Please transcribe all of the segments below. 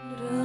Ra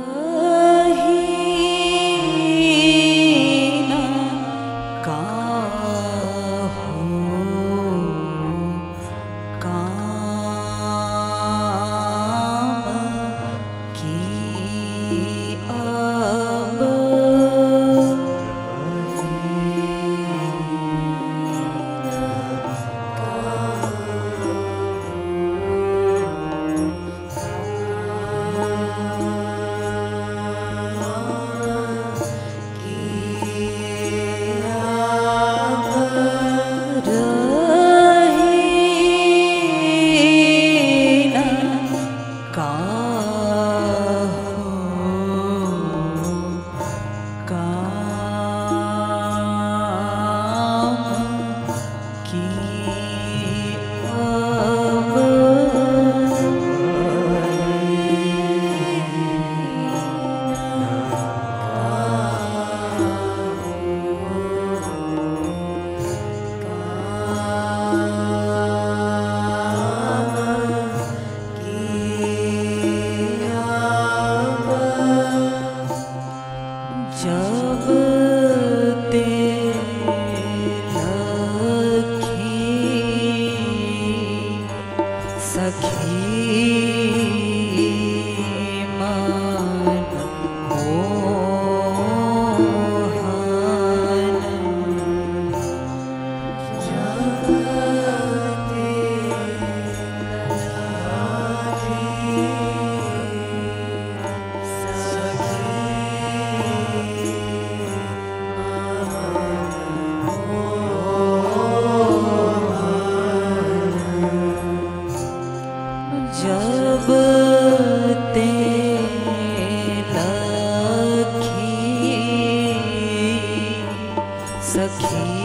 sakhi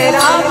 Hare Rama